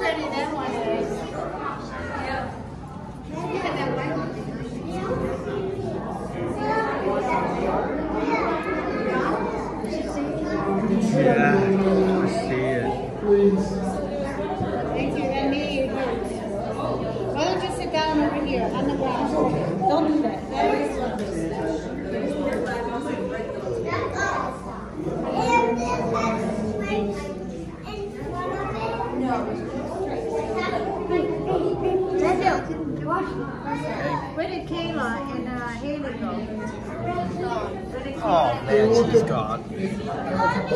Why don't you sit down over here on the ground? Don't do that. That is Where did Kayla and uh, Haley go? Where did Kayla Oh man, she's gone.